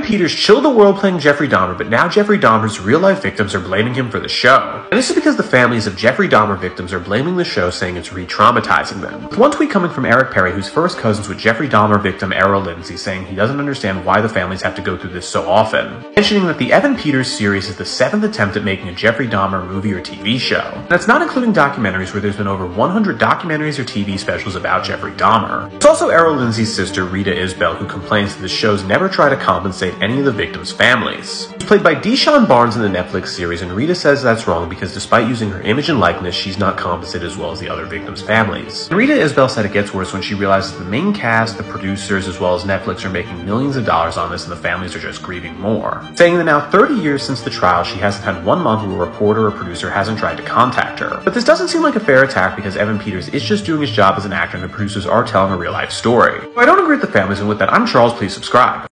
Evan Peters chilled the world playing Jeffrey Dahmer, but now Jeffrey Dahmer's real life victims are blaming him for the show. And this is because the families of Jeffrey Dahmer victims are blaming the show, saying it's re traumatizing them. With one tweet coming from Eric Perry, who's first cousins with Jeffrey Dahmer victim Errol Lindsey, saying he doesn't understand why the families have to go through this so often, mentioning that the Evan Peters series is the seventh attempt at making a Jeffrey Dahmer movie or TV show. That's not including documentaries where there's been over 100 documentaries or TV specials about Jeffrey Dahmer. It's also Errol Lindsey's sister, Rita Isbell, who complains that the shows never try to compensate any of the victims' families. She's played by DaShawn Barnes in the Netflix series, and Rita says that's wrong because despite using her image and likeness, she's not compensated as well as the other victims' families. And Rita Isbell said it gets worse when she realizes the main cast, the producers, as well as Netflix are making millions of dollars on this and the families are just grieving more. Saying that now 30 years since the trial, she hasn't had one month where a reporter or producer hasn't tried to contact her. But this doesn't seem like a fair attack because Evan Peters is just doing his job as an actor and the producers are telling a real life story. I don't agree with the families, and with that, I'm Charles, please subscribe.